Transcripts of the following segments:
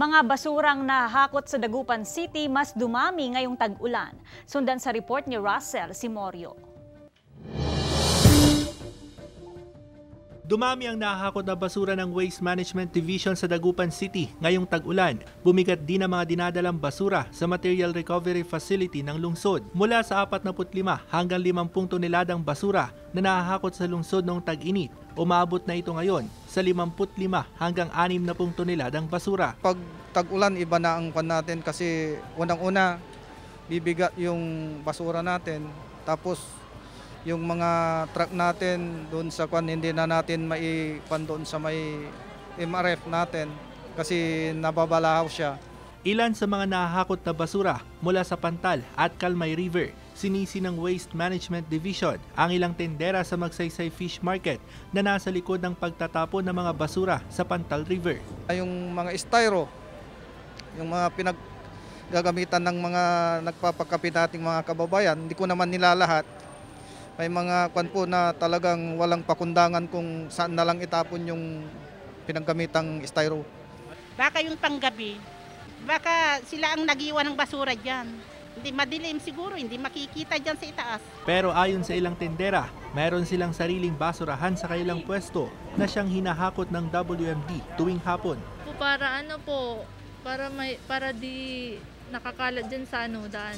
Mga basurang nahakot sa Dagupan City mas dumami ngayong tag-ulan. Sundan sa report ni Russell Simorio. Dumami ang nahakot na basura ng Waste Management Division sa Dagupan City ngayong tag-ulan. Bumigat din ang mga dinadalang basura sa Material Recovery Facility ng lungsod. Mula sa 45 hanggang 50 toneladang basura na nahahakot sa lungsod noong tag-init, umabot na ito ngayon sa 55 hanggang 60 toneladang basura. Pag tag-ulan, iba na ang pan natin kasi unang-una, bibigat yung basura natin. Tapos yung mga truck natin doon sa kwan, hindi na natin maipan doon sa may MRF natin kasi nababalahaw siya. Ilan sa mga nahahakot na basura mula sa Pantal at Kalmay River, sinisi ng Waste Management Division ang ilang tendera sa Magsaysay Fish Market na nasa likod ng pagtatapon ng mga basura sa Pantal River. Yung mga styro, yung mga pinaggagamitan ng mga nagpapakapit nating mga kababayan, hindi ko naman nila lahat. May mga kwan po na talagang walang pakundangan kung saan na lang itapon yung pinaggamitang styro. Baka yung panggabi, baka sila ang nagiwan ng basura dyan. Hindi madilim siguro, hindi makikita dyan sa itaas. Pero ayon sa ilang tendera, mayroon silang sariling basurahan sa kanilang pwesto na siyang hinahakot ng WMD tuwing hapon. po para ano po, para may para di nakakalat din sa ano daan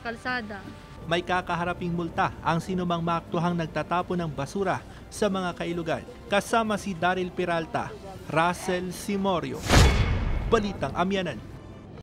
kalsada. May kakaharaping multa ang sinumang maaktuhang nagtatapon ng basura sa mga kailugan. Kasama si Daryl Peralta, Russell Simorio. Balitang Amyanan.